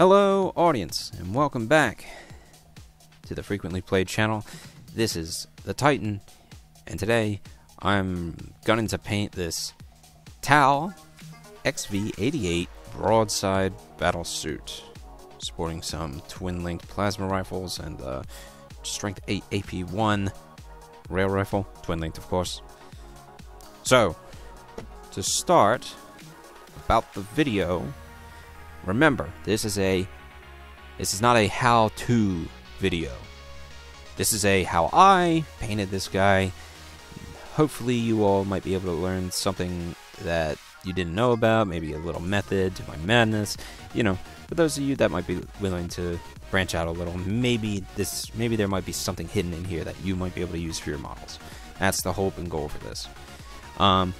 Hello, audience, and welcome back to the Frequently Played channel. This is the Titan, and today I'm gunning to paint this Tau XV88 broadside battle suit, sporting some twin-linked plasma rifles and uh, strength 8 AP1 rail rifle, twin-linked of course. So, to start, about the video, remember, this is a this is not a how-to video. This is a how I painted this guy. Hopefully you all might be able to learn something that you didn't know about, maybe a little method to my madness. You know, for those of you that might be willing to branch out a little, maybe this maybe there might be something hidden in here that you might be able to use for your models. That's the hope and goal for this. Um,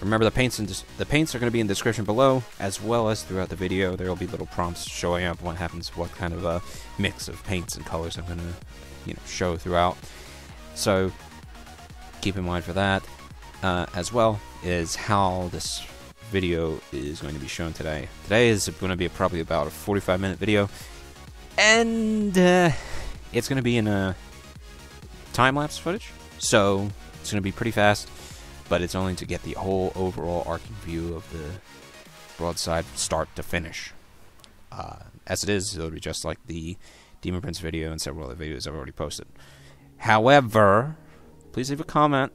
Remember the paints and the paints are going to be in the description below, as well as throughout the video. There will be little prompts showing up what happens, what kind of a mix of paints and colors I'm going to, you know, show throughout. So keep in mind for that, uh, as well is how this video is going to be shown today. Today is going to be probably about a 45 minute video, and uh, it's going to be in a time lapse footage, so it's going to be pretty fast but it's only to get the whole overall arcing view of the broadside start to finish. Uh, as it is, it'll be just like the Demon Prince video and several other videos I've already posted. However, please leave a comment.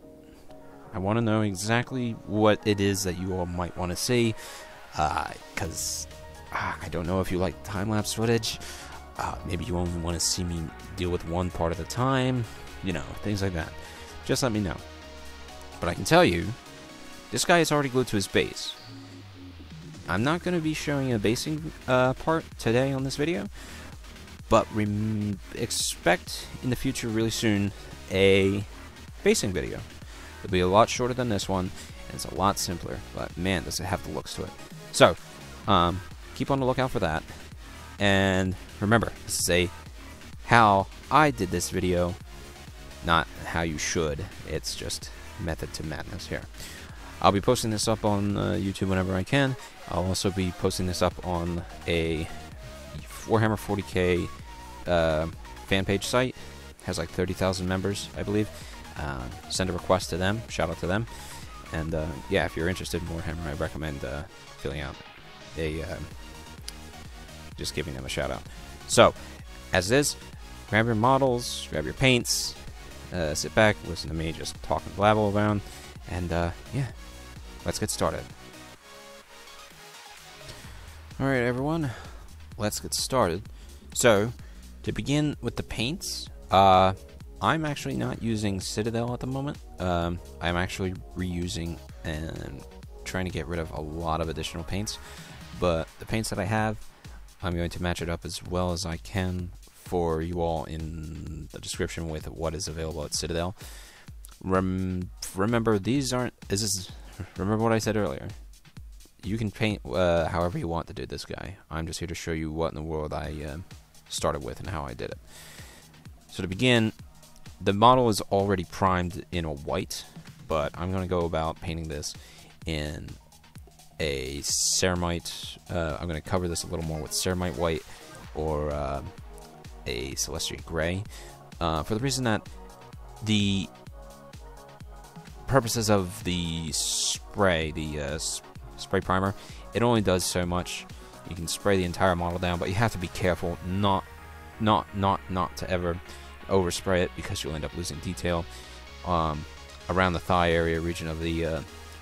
I want to know exactly what it is that you all might want to see, because uh, uh, I don't know if you like time-lapse footage. Uh, maybe you only want to see me deal with one part at a time. You know, things like that. Just let me know. But I can tell you, this guy is already glued to his base. I'm not going to be showing a basing uh, part today on this video, but expect in the future really soon a basing video. It'll be a lot shorter than this one, and it's a lot simpler, but man, does it have the looks to it. So, um, keep on the lookout for that. And remember, this is a how I did this video, not how you should. It's just method to madness here. I'll be posting this up on uh, YouTube whenever I can. I'll also be posting this up on a Warhammer 40k uh, fan page site. It has like 30,000 members, I believe. Uh, send a request to them. Shout out to them. And uh, yeah, if you're interested in Warhammer, I recommend uh, filling out a um, just giving them a shout out. So, as is, grab your models, grab your paints, uh, sit back, listen to me just talk and blabble around, and uh, yeah, let's get started. Alright, everyone, let's get started. So, to begin with the paints, uh, I'm actually not using Citadel at the moment. Um, I'm actually reusing and trying to get rid of a lot of additional paints, but the paints that I have, I'm going to match it up as well as I can for you all in the description with what is available at Citadel. Rem remember, these aren't. This is remember what I said earlier. You can paint uh, however you want to do this guy. I'm just here to show you what in the world I uh, started with and how I did it. So to begin, the model is already primed in a white, but I'm going to go about painting this in a ceramite. Uh, I'm going to cover this a little more with ceramite white or uh, a Celestra Gray, uh, for the reason that the purposes of the spray, the uh, spray primer, it only does so much. You can spray the entire model down, but you have to be careful not, not, not, not to ever overspray it because you'll end up losing detail. Um, around the thigh area region of the uh,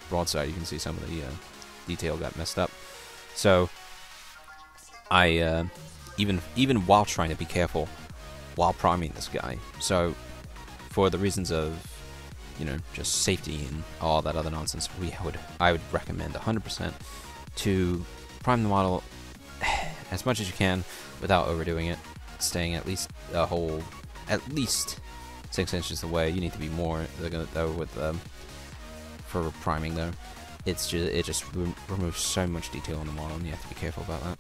broadside, you can see some of the uh, detail got messed up. So I uh, even even while trying to be careful while priming this guy. So for the reasons of you know just safety and all that other nonsense, we would I would recommend 100% to prime the model as much as you can without overdoing it, staying at least a whole at least six inches away. You need to be more though with um, for priming though. It's just it just removes so much detail on the model, and you have to be careful about that.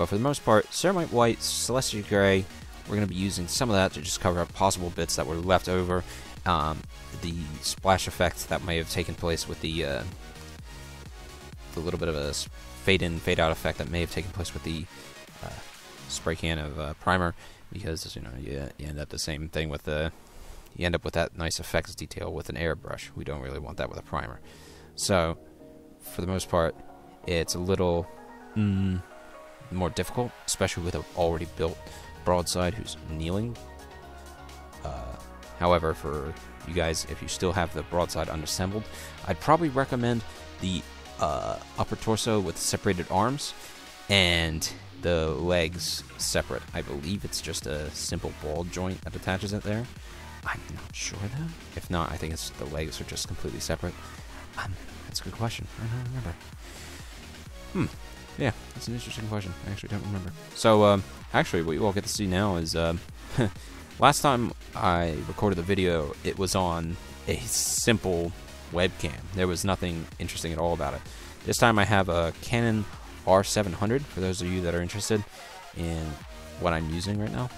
But for the most part, Ceramite White, Celestra Gray, we're going to be using some of that to just cover up possible bits that were left over. Um, the splash effect that may have taken place with the, uh, the little bit of a fade in, fade out effect that may have taken place with the uh, spray can of uh, primer because you know you, you end up the same thing with the you end up with that nice effects detail with an airbrush. We don't really want that with a primer. So for the most part, it's a little mm, more difficult, especially with an already built broadside who's kneeling. Uh, however, for you guys, if you still have the broadside unassembled, I'd probably recommend the uh, upper torso with separated arms and the legs separate. I believe it's just a simple ball joint that attaches it there. I'm not sure though. If not, I think it's the legs are just completely separate. Um, that's a good question. I don't remember. Hmm. Yeah, that's an interesting question. I actually don't remember. So, um, actually, what you all get to see now is, um, last time I recorded the video, it was on a simple webcam. There was nothing interesting at all about it. This time I have a Canon R700, for those of you that are interested in what I'm using right now.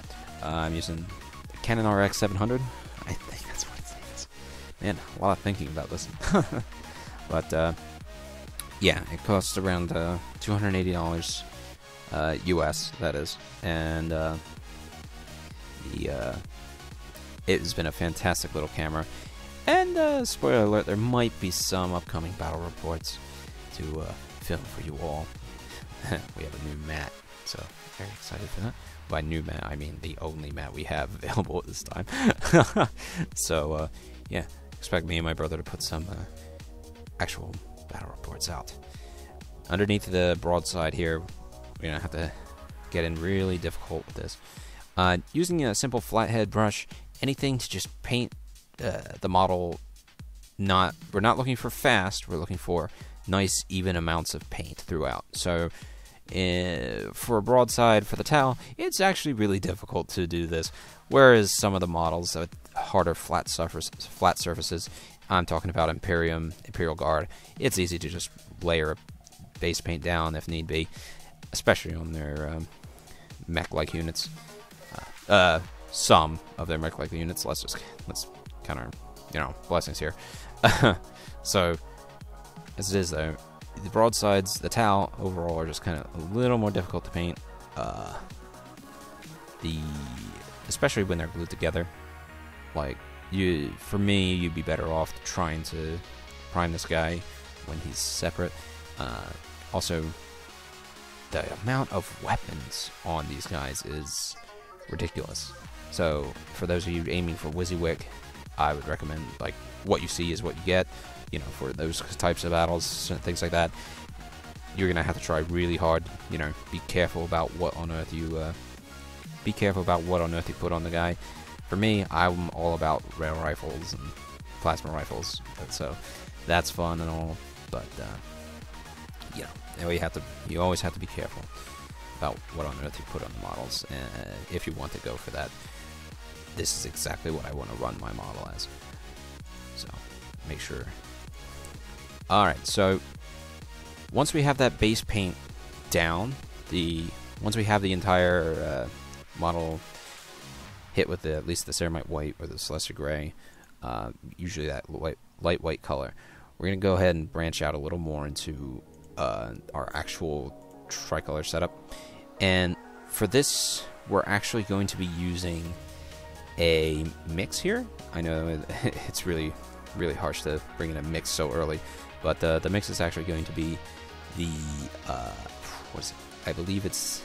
Uh, I'm using Canon RX 700. I think that's what it is. Man, a lot of thinking about this. but, uh, yeah, it costs around uh, $280 uh, US, that is. And uh, the uh, it has been a fantastic little camera. And uh, spoiler alert, there might be some upcoming battle reports to film for you all. we have a new mat, so very excited for that. By new mat, I mean the only mat we have available at this time. so, yeah, expect me and my brother to put some actual battle reports out. Underneath the broadside here, we're gonna have to get in really difficult with this. Uh, using a simple flathead brush, anything to just paint uh, the model. Not we're not looking for fast. We're looking for nice even amounts of paint throughout. So uh, for a broadside for the Tau, it's actually really difficult to do this. Whereas some of the models with harder flat surface, flat surfaces, I'm talking about Imperium, Imperial Guard, it's easy to just layer a base paint down if need be, especially on their um, mech-like units. Uh, uh, some of their mech-like units. Let's just let's kind of you know blessings here. so as it is though, the broadsides, the Tau overall are just kind of a little more difficult to paint. Uh, the especially when they're glued together. Like you, for me, you'd be better off trying to prime this guy when he's separate. Uh, also, the amount of weapons on these guys is ridiculous. So, for those of you aiming for WYSIWYG, I would recommend like what you see is what you get you know, for those types of battles, and things like that, you're gonna have to try really hard. You know, be careful about what on earth you, uh, be careful about what on earth you put on the guy. For me, I'm all about rail rifles and plasma rifles, so that's fun and all. But uh, you know, you have to, you always have to be careful about what on earth you put on the models, uh, if you want to go for that. This is exactly what I want to run my model as. So make sure Alright, so once we have that base paint down, the once we have the entire uh, model hit with the, at least the ceramite white or the celestra gray, uh, usually that light, light white color, we're going to go ahead and branch out a little more into uh, our actual tricolor setup. And for this, we're actually going to be using a mix here. I know it's really, really harsh to bring in a mix so early, but the the mix is actually going to be the uh, what is it? I believe it's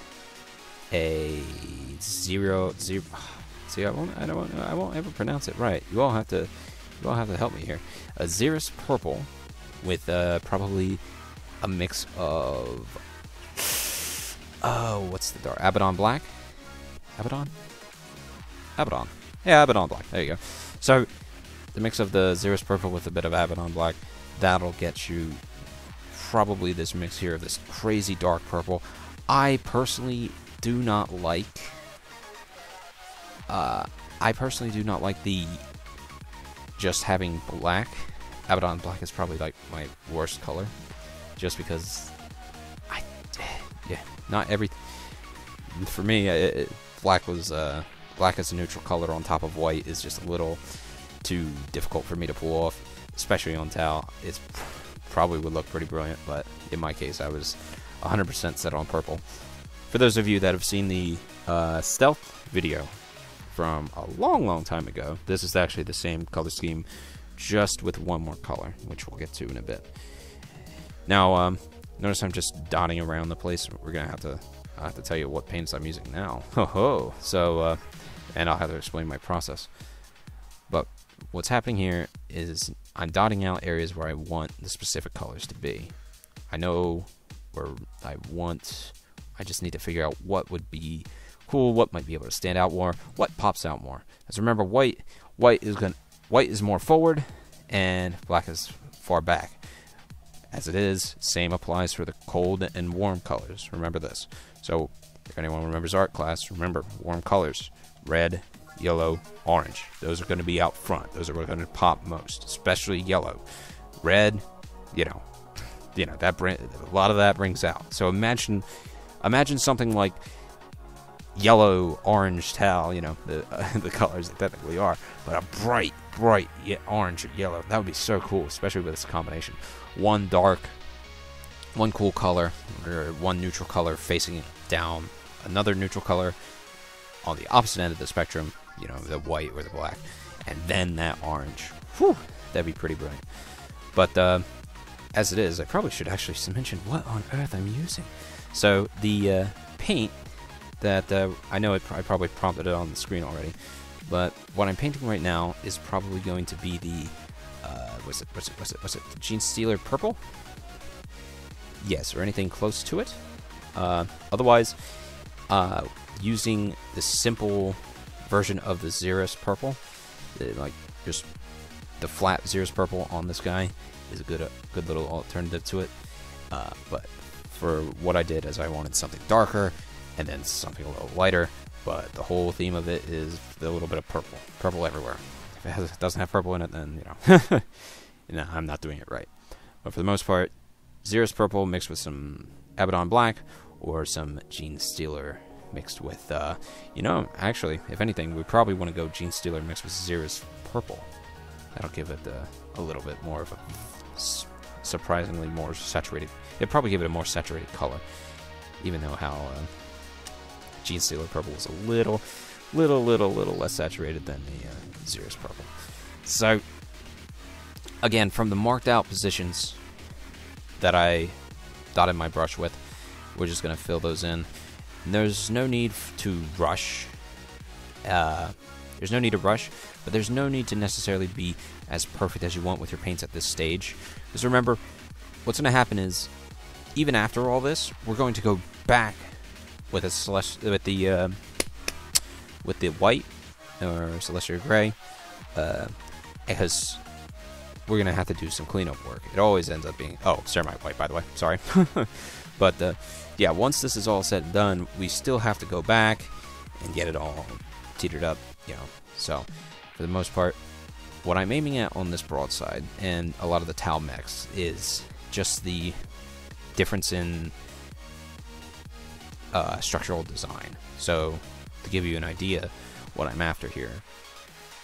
a zero zero. See, I won't. I don't. I won't ever pronounce it right. You all have to. You all have to help me here. A purple with uh, probably a mix of. Oh, what's the dark? Abaddon black. Abaddon. Abaddon. Yeah, Abaddon black. There you go. So the mix of the Xereus purple with a bit of Abaddon black that'll get you probably this mix here of this crazy dark purple. I personally do not like. Uh, I personally do not like the just having black. Abaddon black is probably like my worst color, just because I yeah not every for me it, black was uh, black as a neutral color on top of white is just a little too difficult for me to pull off especially on Tau, it probably would look pretty brilliant, but in my case, I was 100% set on purple. for those of you that have seen the uh, stealth video from a long, long time ago, this is actually the same color scheme, just with one more color, which we'll get to in a bit. Now, um, notice I'm just dotting around the place. We're gonna have to, I have to tell you what paints I'm using now. Ho ho! So, uh, and I'll have to explain my process. But what's happening here is I'm dotting out areas where I want the specific colors to be. I know where I want. I just need to figure out what would be cool, what might be able to stand out more, what pops out more. As remember, white white is going white is more forward, and black is far back. As it is, same applies for the cold and warm colors. Remember this. So, if anyone remembers art class, remember warm colors: red, yellow, orange. Those are going to be out front. Those are going to pop most, especially yellow. Red, you know, you know that bring, a lot of that brings out. So imagine, imagine something like yellow, orange Tau, you know, the, uh, the colors they technically are, but a bright, bright orange or yellow. That would be so cool, especially with this combination. One dark, one cool color, or one neutral color facing down, another neutral color on the opposite end of the spectrum, you know, the white or the black, and then that orange. Whew, that'd be pretty brilliant. But uh, as it is, I probably should actually mention what on earth I'm using. So the uh, paint that uh, I know it, I probably prompted it on the screen already, but what I'm painting right now is probably going to be the uh, was it was it was it was it the Genestealer purple? Yes, or anything close to it. Uh, otherwise, uh, using the simple version of the Xereus purple, like just the flat Xereus purple on this guy is a good uh, good little alternative to it. Uh, but for what I did, as I wanted something darker, and then something a little lighter. But the whole theme of it is a little bit of purple, purple everywhere. If it has, doesn't have purple in it, then you know, know, I'm not doing it right. But for the most part, Xereus purple mixed with some Abaddon black or some Genestealer mixed with, uh, you know, actually, if anything, we probably want to go Genestealer mixed with Xereus purple. That'll give it uh, a little bit more of a surprisingly more saturated. It'd probably give it a more saturated color, even though how uh, Genestealer Purple is a little, little, little, little less saturated than the uh, Xereus Purple. So, again, from the marked out positions that I dotted my brush with, we're just going to fill those in. And there's no need to rush. Uh, there's no need to rush, but there's no need to necessarily be as perfect as you want with your paints at this stage. Because remember, what's going to happen is, even after all this, we're going to go back with a celestra with the uh, with the white or celestra gray uh, we're gonna have to do some cleanup work. It always ends up being oh ceramite white by the way. Sorry, but uh, yeah, once this is all said and done, we still have to go back and get it all teetered up. You know, so for the most part, what I'm aiming at on this broadside and a lot of the Tau mechs is just the difference in uh, structural design. So, to give you an idea, what I'm after here,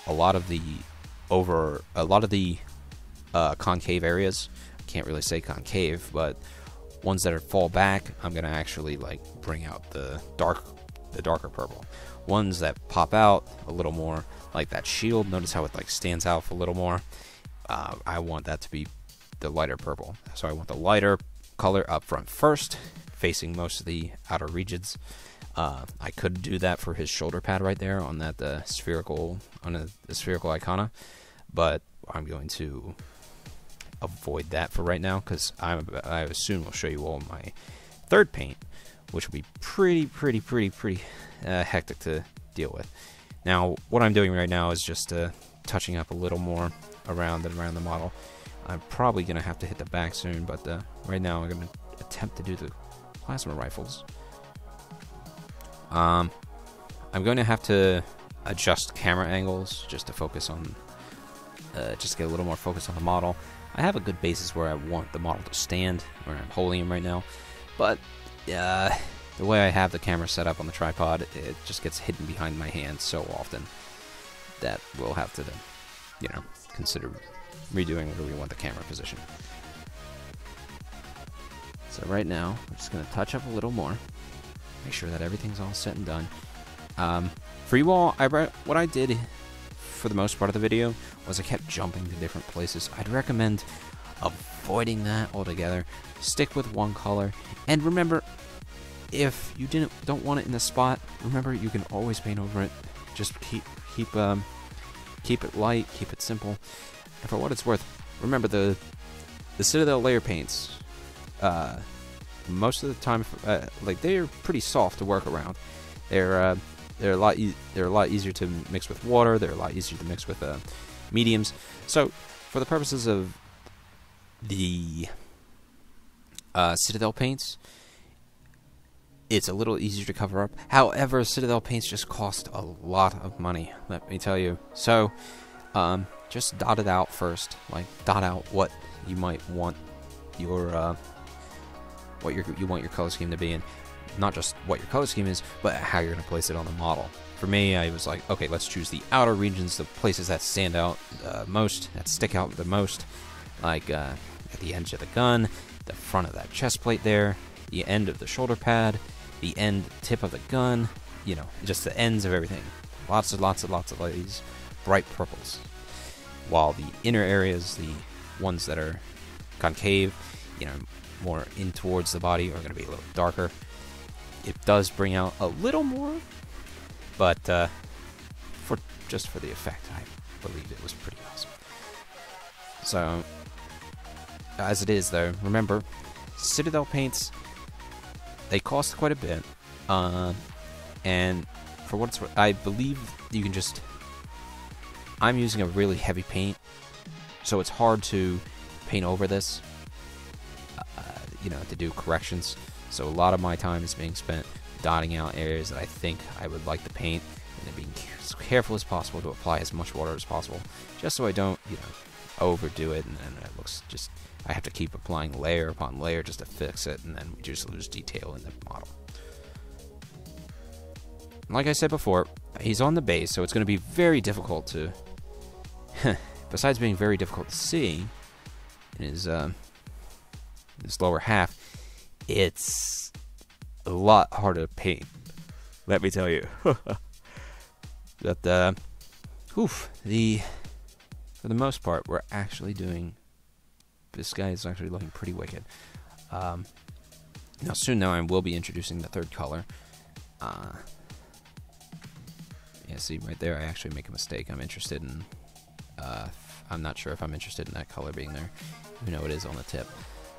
a lot of the over a lot of the uh, concave areas, I can't really say concave, but ones that are fall back, I'm gonna actually like bring out the dark, the darker purple. Ones that pop out a little more, like that shield. Notice how it like stands out a little more. Uh, I want that to be the lighter purple. So I want the lighter color up front first, facing most of the outer regions. Uh, I could do that for his shoulder pad right there on that uh, spherical on a, the spherical icona, but I'm going to avoid that for right now because I I soon will show you all my third paint, which will be pretty pretty pretty pretty uh, hectic to deal with. Now, what I'm doing right now is just uh, touching up a little more around and around the model. I'm probably gonna have to hit the back soon, but uh, right now I'm gonna attempt to do the plasma rifles. Um, I'm going to have to adjust camera angles just to focus on, uh, just get a little more focus on the model. I have a good basis where I want the model to stand, where I'm holding him right now, but uh, the way I have the camera set up on the tripod, it just gets hidden behind my hand so often that we'll have to, you know, consider redoing where we want the camera position. So right now, we're just going to touch up a little more. make sure that everything's all set and done. Um, free wall, I what I did for the most part of the video was I kept jumping to different places. I'd recommend avoiding that altogether. Stick with one color, and remember, if you didn't don't want it in the spot, remember you can always paint over it. Just keep keep um, keep it light, keep it simple. And for what it's worth, remember the the Citadel layer paints. Uh, most of the time, uh, like they're pretty soft to work around. They're uh, they're a lot e they're a lot easier to mix with water. They're a lot easier to mix with uh, mediums. So, for the purposes of the uh, Citadel paints, it's a little easier to cover up. However, Citadel paints just cost a lot of money, let me tell you. So, um, just dot it out first. Like, dot out what you might want your, uh, what you want your color scheme to be, and not just what your color scheme is, but how you're going to place it on the model. For me, I was like, okay, let's choose the outer regions, the places that stand out uh, most, that stick out the most, like uh, at the edge of the gun, the front of that chest plate there, the end of the shoulder pad, the end tip of the gun, you know, just the ends of everything. Lots and lots and lots of these bright purples. While the inner areas, the ones that are concave, you know, more in towards the body, are going to be a little darker. It does bring out a little more, but uh, for just for the effect, I believe it was pretty awesome. So, as it is though, remember, Citadel paints they cost quite a bit, uh, and for what it's worth, I believe you can just. I'm using a really heavy paint, so it's hard to paint over this. You know, to do corrections. So a lot of my time is being spent dotting out areas that I think I would like to paint, and then being as careful as possible to apply as much water as possible, just so I don't, you know, overdo it, and then it looks just I have to keep applying layer upon layer just to fix it, and then we just lose detail in the model. Like I said before, he's on the base, so it's going to be very difficult to... besides being very difficult to see his, uh, his lower half, it's a lot harder to paint. Let me tell you. but, uh, oof, the... For the most part, we're actually doing this guy is actually looking pretty wicked. Um, now, soon now I will be introducing the third color. Uh, yeah, see right there, I actually make a mistake. I'm interested in. Uh, I'm not sure if I'm interested in that color being there. You know it is on the tip.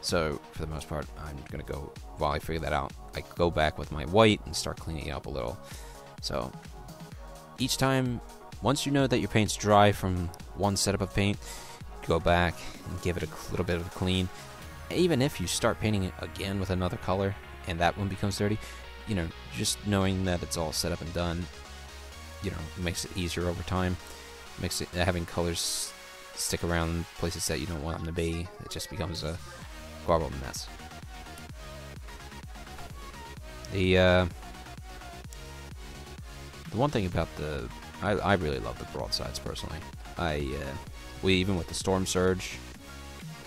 So for the most part, I'm gonna go while I figure that out. I go back with my white and start cleaning it up a little. So each time, once you know that your paint's dry from one setup of paint, go back and give it a little bit of a clean. Even if you start painting it again with another color and that one becomes dirty, you know, just knowing that it's all set up and done, you know, makes it easier over time. Makes it having colors stick around places that you don't want them to be. It just becomes a garbled mess. The uh, the one thing about the I, I really love the broadsides personally. I uh, we even with the Stormsurge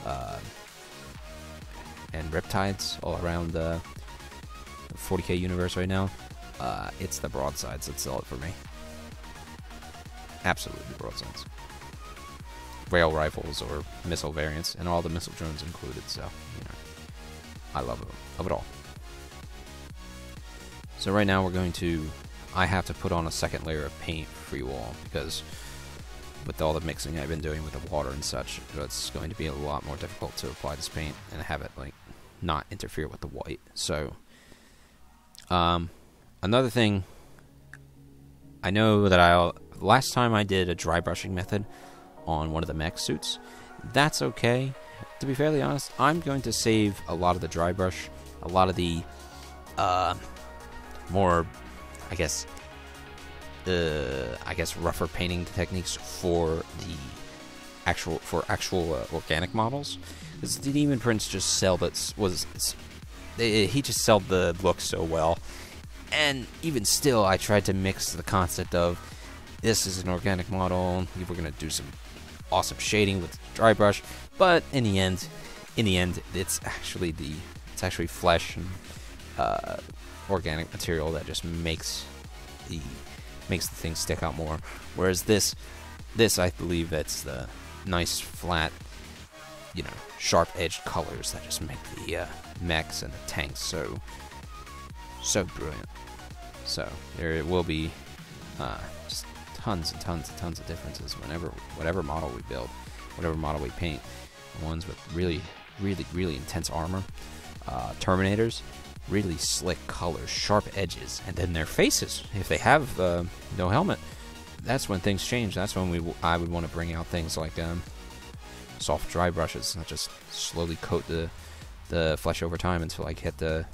uh, and riptides all around the 40k universe right now, uh, it's the broadsides that sell it for me. Absolutely broadsides. Rail rifles or missile variants, and all the missile drones included. So, you know, I love it. Love it all. So right now we're going to. I have to put on a second layer of paint free wall because with all the mixing I've been doing with the water and such, it's going to be a lot more difficult to apply this paint and have it like not interfere with the white. So, um, another thing, I know that I last time I did a dry brushing method on one of the mech suits. That's okay. To be fairly honest, I'm going to save a lot of the dry brush, a lot of the uh, more, I guess, uh, I guess rougher painting techniques for the actual for actual uh, organic models. Because the Demon Prince just sell that was he just sold the look so well, and even still, I tried to mix the concept of this is an organic model. We're gonna do some awesome shading with dry brush, but in the end, in the end, it's actually the it's actually flesh and uh, organic material that just makes the makes the thing stick out more. Whereas this, this I believe that's the nice flat, you know, sharp edged colors that just make the uh, mechs and the tanks so so brilliant. So there it will be uh, just tons and tons and tons of differences whenever whatever model we build, whatever model we paint. The ones with really, really, really intense armor, uh, Terminators, really slick colors, sharp edges, and then their faces. If they have uh, no helmet, that's when things change. That's when we I would want to bring out things like um, soft dry brushes, not just slowly coat the the flesh over time until I get the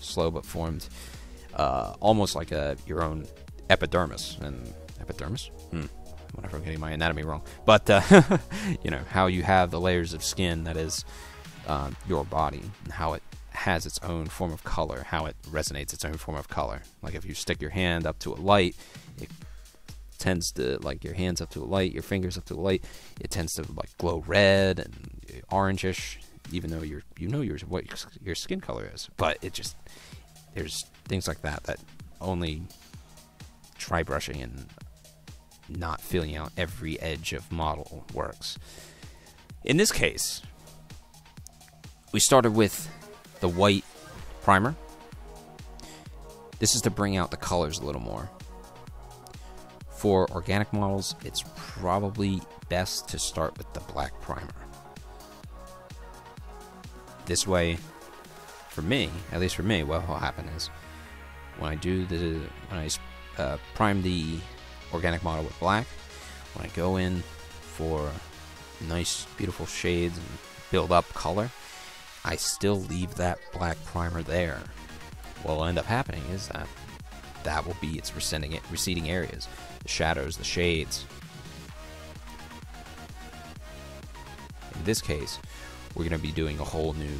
slow but formed, uh, almost like a your own epidermis and epidermis. Hmm. Whenever I'm getting my anatomy wrong, but uh, you know how you have the layers of skin that is um, your body and how it has its own form of color, how it resonates its own form of color. Like if you stick your hand up to a light, it tends to like your hands up to a light, your fingers up to a light, it tends to like glow red and orangish, even though you're you know your what your skin color is. But it just there's things like that that only try brushing and not filling out every edge of model works. In this case, we started with the white primer. This is to bring out the colors a little more. For organic models, it's probably best to start with the black primer. This way, for me, at least for me, what will happen is when I do the when I uh, prime the organic model with black, when I go in for nice, beautiful shades and build up color, I still leave that black primer there. What will end up happening is that that will be its receding, it receding areas, the shadows, the shades. In this case, we're going to be doing a whole new.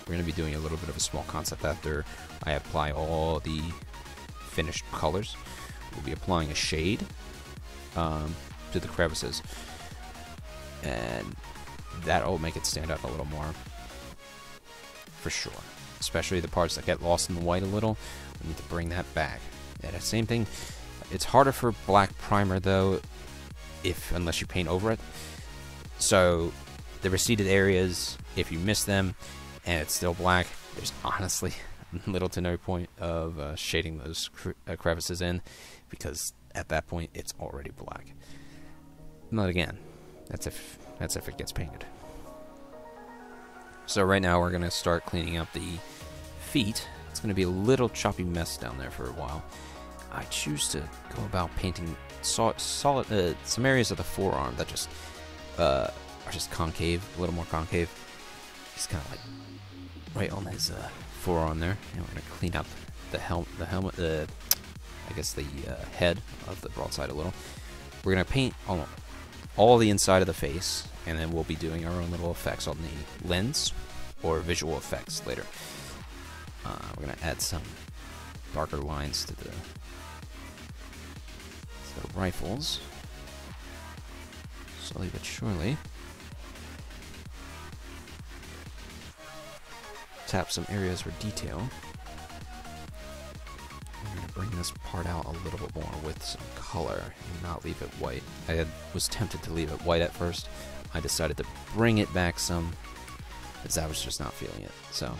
We're going to be doing a little bit of a small concept after I apply all the finished colors. We'll be applying a shade um, to the crevices, and that'll make it stand out a little more for sure. Especially the parts that get lost in the white a little. We need to bring that back. Yeah, the same thing. It's harder for black primer though, if unless you paint over it. So the receded areas, if you miss them and it's still black, there's honestly little to no point of uh, shading those cre- uh, crevices in because at that point it's already black. But again, that's if that's if it gets painted. So right now we're going to start cleaning up the feet. It's going to be a little choppy mess down there for a while. I choose to go about painting solid, uh, some areas of the forearm that just uh, are just concave, a little more concave. Just kind of like right on his uh, forearm there. And we're to clean up the helmet, the helmet, the I guess the uh, head of the broadside a little. We're going to paint all, all the inside of the face and then we'll be doing our own little effects on the lens or visual effects later. Uh, we're going to add some darker lines to the, to the rifles. Slowly but surely. Tap some areas for detail. I'm going to bring this part out a little bit more with some color and not leave it white. I had, was tempted to leave it white at first, I decided to bring it back some because I was just not feeling it. So.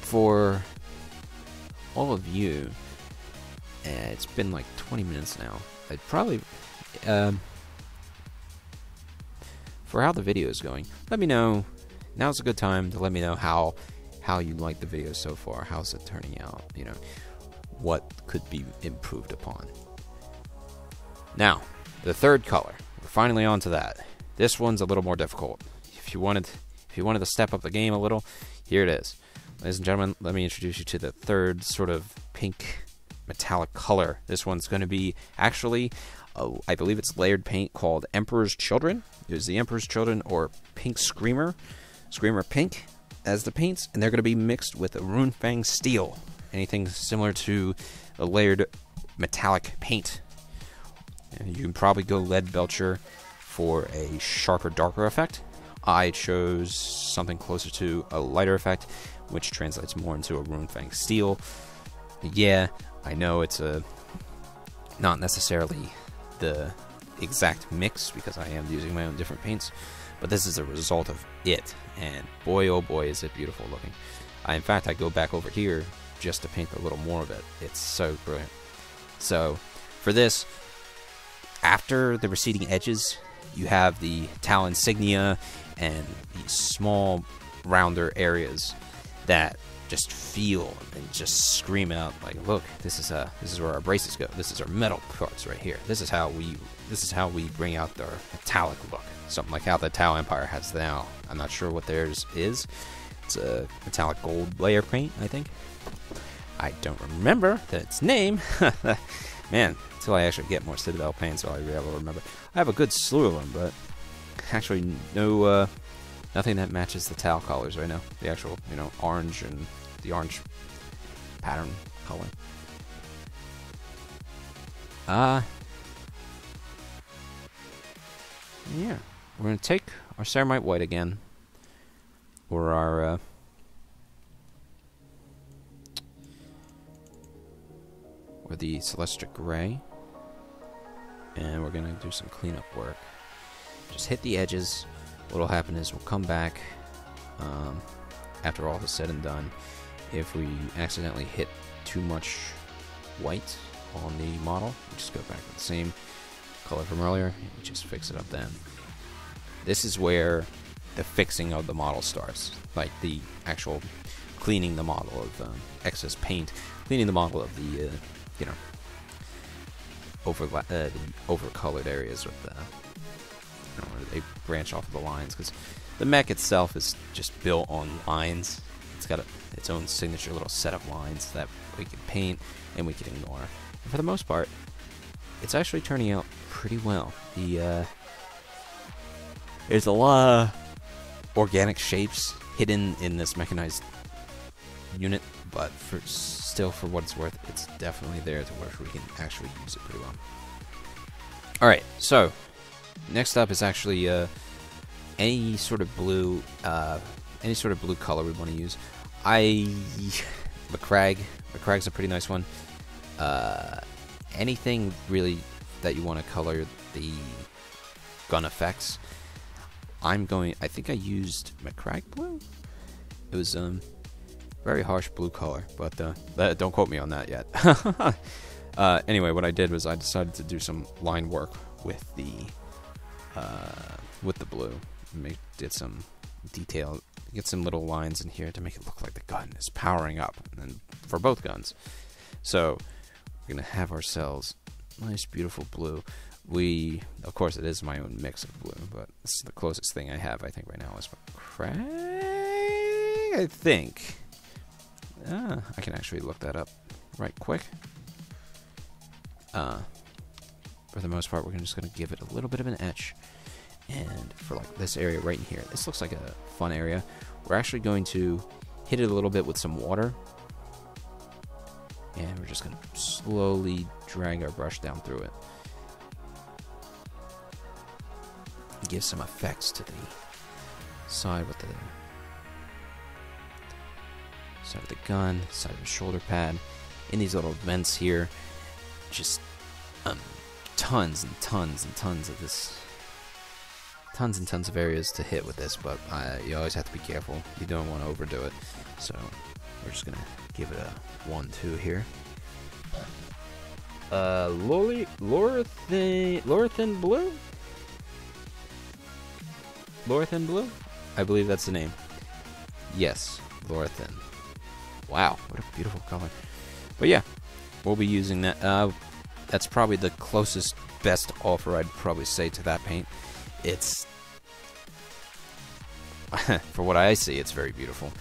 For all of you, uh, it's been like 20 minutes now. I'd probably. Um, for how the video is going, let me know. Now's a good time to let me know how how you like the video so far. How's it turning out? You know, what could be improved upon. Now, the third color. We're finally on to that. This one's a little more difficult. If you wanted if you wanted to step up the game a little, here it is. Ladies and gentlemen, let me introduce you to the third sort of pink metallic color. This one's going to be actually, I believe it's layered paint called Emperor's Children. It was the Emperor's Children or Pink Screamer, Screamer Pink as the paints, and they're going to be mixed with a Runefang Steel, anything similar to a layered metallic paint. And you can probably go Lead Belcher for a sharper, darker effect. I chose something closer to a lighter effect, which translates more into a Runefang steel. Yeah, I know it's a not necessarily the exact mix because I am using my own different paints, but this is a result of it, and boy oh boy is it beautiful looking. I, in fact, I go back over here just to paint a little more of it. It's so brilliant. So, for this, after the receding edges, you have the Tau insignia and small, rounder areas that just feel and just scream out like, "Look, this is uh, this is where our braces go. This is our metal parts right here. This is how we this is how we bring out their metallic look. Something like how the Tau Empire has now. I'm not sure what theirs is. It's a metallic gold layer paint, I think. I don't remember its name. Man, until I actually get more Citadel paints, so I'll be able to remember. I have a good slew of them, but actually no, uh, nothing that matches the Tau colors right now. The actual, you know, orange and the orange pattern color. Uh, yeah, we're gonna take our Ceramite White again, or our uh, or the Celestra Gray, and we're gonna do some cleanup work. Just hit the edges. What'll happen is we'll come back um, after all is said and done. If we accidentally hit too much white on the model, we just go back to the same color from earlier, and we just fix it up then. This is where the fixing of the model starts, like the actual cleaning the model of um, excess paint, cleaning the model of the, uh, you know, over uh, the overcolored areas with the, you know, branch off of the lines, because the mech itself is just built on lines. It's got a, its own signature little set of lines that we can paint and we can ignore. And for the most part, it's actually turning out pretty well. The uh, there's a lot of organic shapes hidden in this mechanized unit, but for still for what it's worth, it's definitely there to where we can actually use it pretty well. All right, so next up is actually uh, any sort of blue, uh, any sort of blue color we want to use. I Macragge, Macragge's a pretty nice one. Uh, anything really that you want to color the gun effects. I'm going. I think I used Macragge blue. It was um very harsh blue color, but uh, don't quote me on that yet. uh, anyway, what I did was I decided to do some line work with the uh, with the blue. Make, did some detail, get some little lines in here to make it look like the gun is powering up, and for both guns. So we're gonna have ourselves nice, beautiful blue. We, of course, it is my own mix of blue, but is the closest thing I have. I think right now is Craig. I think. Ah, I can actually look that up right quick. Uh, for the most part, we're just going to give it a little bit of an etch. And for like this area right in here, this looks like a fun area. We're actually going to hit it a little bit with some water. And we're just going to slowly drag our brush down through it. Give some effects to the side with the side of the gun, side of the shoulder pad, in these little vents here. Just um, tons and tons and tons of this. Tons and tons of areas to hit with this, but uh, you always have to be careful. You don't want to overdo it. So we're just gonna give it a one-two here. Uh, Lori, Lorathan, Lorathan Blue? Lorathan Blue? I believe that's the name. Yes, Lorathan. Wow, what a beautiful color. But yeah, we'll be using that. Uh, that's probably the closest, best offer I'd probably say to that paint. It's, for what I see, it's very beautiful.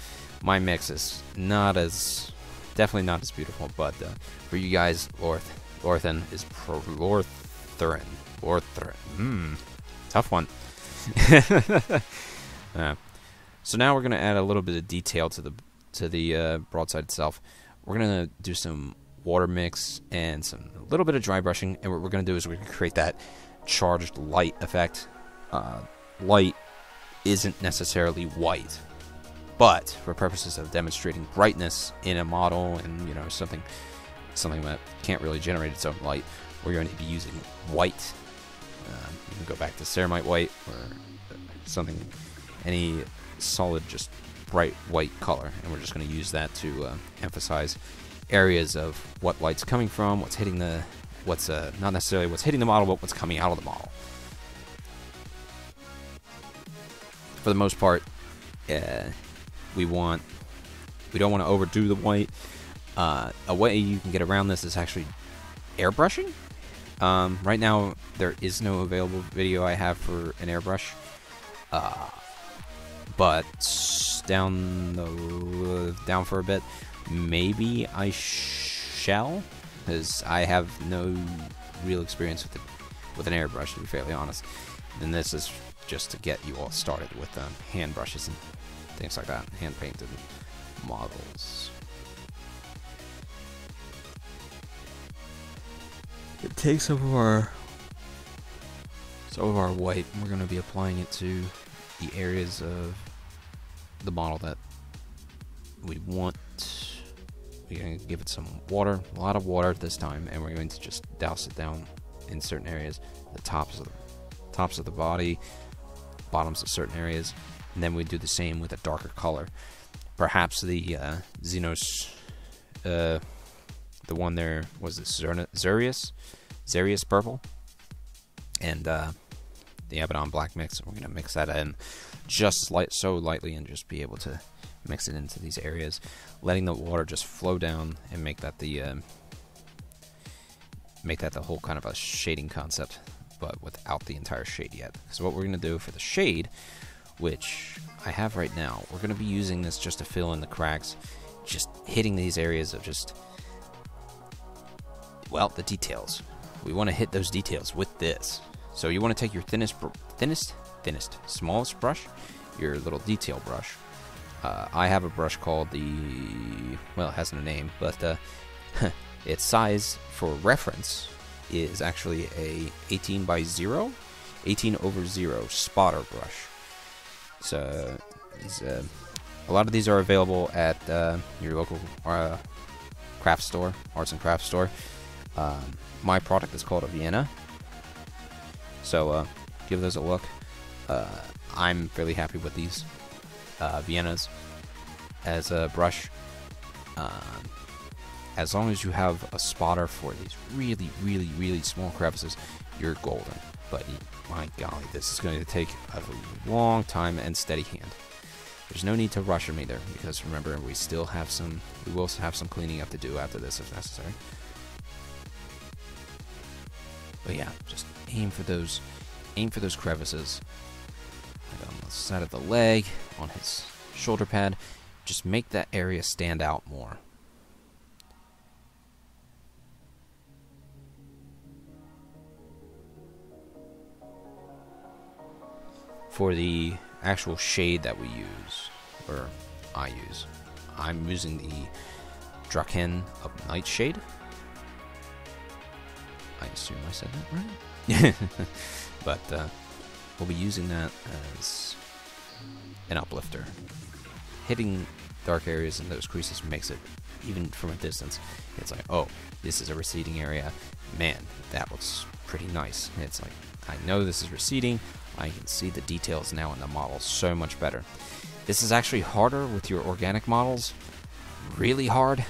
My mix is not as, definitely not as beautiful, but uh, for you guys, Lorth, Lorthan is pro, Lortherin. Lortherin. Hmm, tough one. uh, so now we're to add a little bit of detail to the to the uh, broadside itself. We're gonna do some water mix and some a little bit of dry brushing, and what we're gonna do is we're gonna create that charged light effect uh, light isn't necessarily white. But for purposes of demonstrating brightness in a model and you know something something that can't really generate its own light, we're going to be using white. Uh, you can go back to ceramite white or something, any solid, just bright white color, and we're just going to use that to uh, emphasize areas of what light's coming from, what's hitting the, what's uh, not necessarily what's hitting the model, but what's coming out of the model. For the most part, uh, we want, we don't want to overdo the white. Uh, a way you can get around this is actually airbrushing. Um, right now, there is no available video I have for an airbrush. Uh, but down the down for a bit, maybe I shall, because I have no real experience with it with an airbrush, to be fairly honest. And this is just to get you all started with um, hand brushes and things like that, hand painted models. It takes some of our some of our white, and we're going to be applying it to the areas of the model that we want. We're going to give it some water, a lot of water this time, and we're going to just douse it down in certain areas, the tops of the tops of the body, bottoms of certain areas, and then we do the same with a darker color. Perhaps the uh, Xenos, uh, the one there was it Xereus, Xereus purple, and uh, the Abaddon black mix. We're gonna mix that in just light, so lightly, and just be able to mix it into these areas, letting the water just flow down and make that the uh, make that the whole kind of a shading concept, but without the entire shade yet. So what we're gonna do for the shade, which I have right now, we're gonna be using this just to fill in the cracks, just hitting these areas of just well the details. We want to hit those details with this. So you want to take your thinnest, thinnest, thinnest, smallest brush, your little detail brush. Uh, I have a brush called the, well, it has no name, but uh, its size for reference is actually a 18 by 0, 18 over 0 spotter brush. So uh, a lot of these are available at uh, your local uh, craft store, arts and craft store. Um, my product is called a Vienna. So uh, give those a look. Uh, I'm fairly happy with these uh, Viennas as a brush. Um, as long as you have a spotter for these really, really, really small crevices, you're golden. But my golly, this is going to take a long time and steady hand. There's no need to rush them either, because remember, we still have some, we will have some cleaning up to do after this if necessary. But yeah, just aim for those aim for those crevices. On the side of the leg, on his shoulder pad. Just make that area stand out more. For the actual shade that we use, or I use, I'm using the Draken of Nightshade. I assume I said that right. but uh, we'll be using that as an uplifter. Hitting dark areas in those creases makes it, even from a distance, it's like, oh, this is a receding area. Man, that looks pretty nice. It's like, I know this is receding. I can see the details now in the model so much better. This is actually harder with your organic models. Really hard.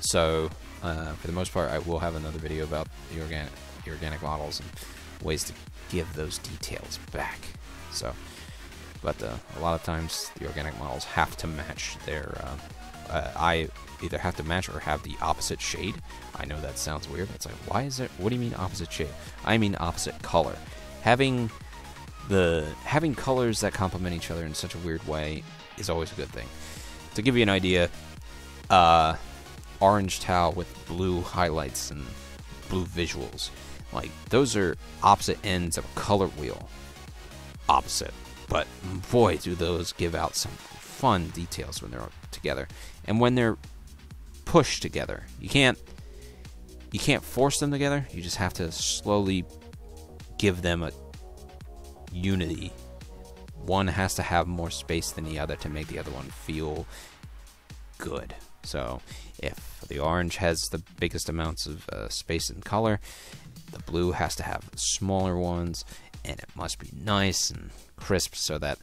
So uh, for the most part, I will have another video about the organic, the organic models and ways to give those details back. So, but uh, a lot of times the organic models have to match their. Uh, uh, I either have to match or have the opposite shade. I know that sounds weird. It's like, why is it? What do you mean opposite shade? I mean opposite color. Having the having colors that complement each other in such a weird way is always a good thing. To give you an idea, uh, orange towel with blue highlights and blue visuals. Like, those are opposite ends of a color wheel. Opposite. But boy, do those give out some fun details when they're together. And when they're pushed together. You can't you can't force them together. You just have to slowly give them a unity. One has to have more space than the other to make the other one feel good. So, if the orange has the biggest amounts of uh, space and color, the blue has to have smaller ones, and it must be nice and crisp so that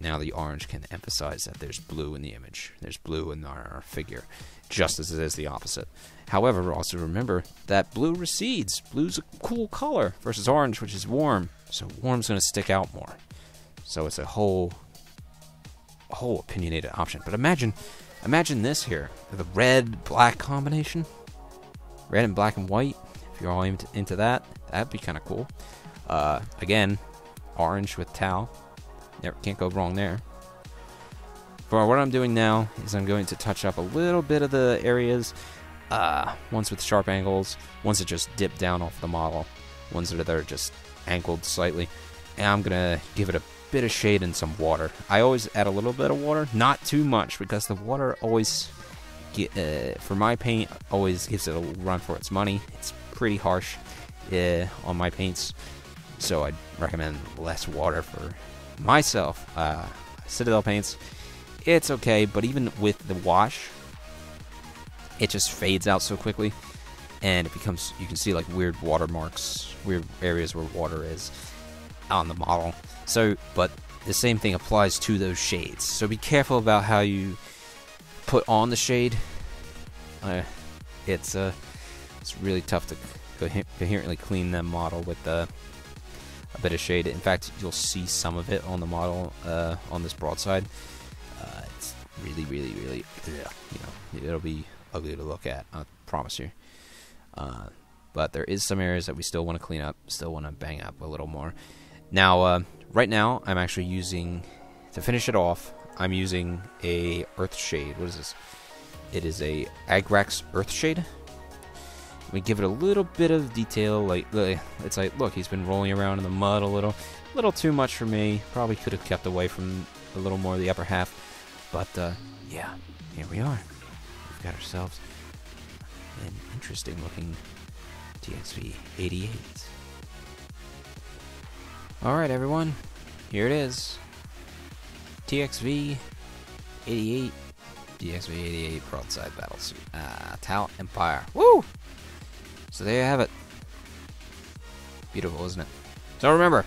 now the orange can emphasize that there's blue in the image. There's blue in our figure, just as it is the opposite. However, also remember that blue recedes. Blue's a cool color versus orange, which is warm. So warm's going to stick out more. So it's a whole, whole opinionated option. But imagine, imagine this here: the red-black combination, red and black and white. If you're all into, that, that'd be kind of cool. Uh, again, orange with Tau. Never, can't go wrong there. For what I'm doing now is I'm going to touch up a little bit of the areas, uh, ones with sharp angles, ones that just dip down off the model, ones that are just angled slightly, and I'm gonna give it a bit of shade and some water. I always add a little bit of water, not too much, because the water always, get, uh, for my paint, always gives it a run for its money. It's pretty harsh uh, on my paints, so I'd recommend less water for myself. Uh, Citadel paints, it's okay, but even with the wash, it just fades out so quickly, and it becomes you can see like weird watermarks, weird areas where water is on the model. So, but the same thing applies to those shades. So be careful about how you put on the shade. Uh, it's uh, it's really tough to coherently clean them model with the a bit of shade. In fact, you'll see some of it on the model uh, on this broadside. Uh, it's really, really, really, you know, it'll be ugly to look at. I promise you. Uh, but there is some areas that we still want to clean up, still want to bang up a little more. Now, uh, right now, I'm actually using to finish it off. I'm using a Earthshade. What is this? It is a Agrax Earthshade. We give it a little bit of detail, like it's like, look, he's been rolling around in the mud a little, a little too much for me. Probably could have kept away from a little more of the upper half, but uh, yeah, here we are. We've got ourselves an interesting looking TXV 88. All right, everyone, here it is. TXV 88, TXV 88 broadside battlesuit. Uh, Tau Empire. Woo! So there you have it. Beautiful, isn't it? So remember,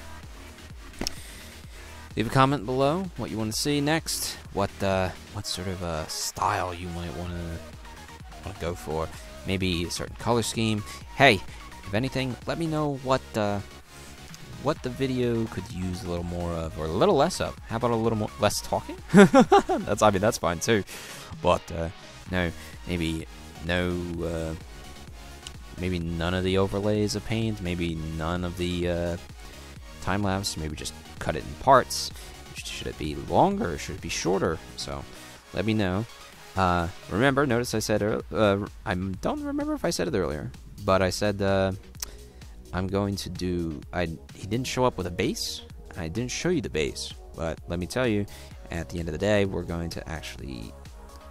leave a comment below what you want to see next. What uh, what sort of uh, style you might want to want to go for. Maybe a certain color scheme. Hey, if anything, let me know what uh, what the video could use a little more of, or a little less of. How about a little more less talking? that's I mean that's fine too. But uh, no, maybe no. Uh, maybe none of the overlays of paint, maybe none of the uh, time lapse, maybe just cut it in parts. Should it be longer should it be shorter? So let me know. Uh, remember, notice I said, uh, I don't remember if I said it earlier, but I said uh, I'm going to do, I he didn't show up with a base. I didn't show you the base, but let me tell you, at the end of the day, we're going to actually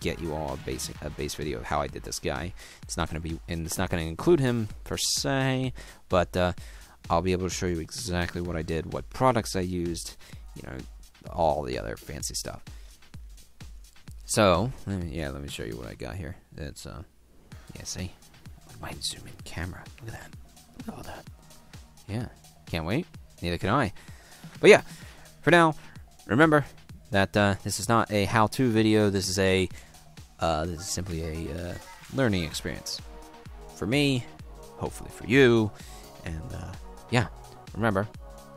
get you all a base a base video of how I did this guy. It's not going to be, and it's not going to include him per se, but uh, I'll be able to show you exactly what I did, what products I used, you know, all the other fancy stuff. So, let me, yeah, let me show you what I got here. It's, uh, yeah, see? Might zoom in camera. Look at that. Look at all that. Yeah, can't wait. Neither can I. But yeah, for now, remember that uh, this is not a how-to video. This is a uh, this is simply a uh, learning experience for me, hopefully for you, and uh, yeah, remember,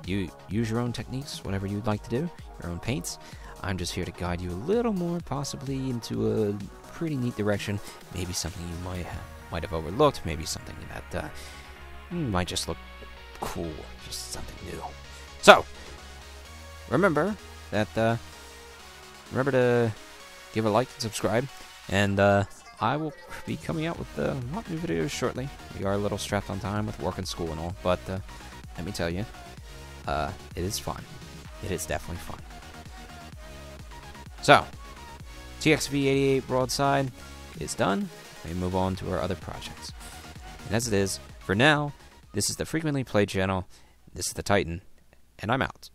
you use your own techniques, whatever you'd like to do, your own paints. I'm just here to guide you a little more, possibly into a pretty neat direction. Maybe something you might have might have overlooked. Maybe something that uh, might just look cool, just something new. So remember that. Uh, remember to give a like and subscribe. And uh, I will be coming out with a lot new videos shortly. We are a little strapped on time with work and school and all, but uh, let me tell you, uh, it is fun. It is definitely fun. So, TXV88 Broadside is done. We move on to our other projects. And as it is, for now, this is the Frequently Played channel. This is the Titan, and I'm out.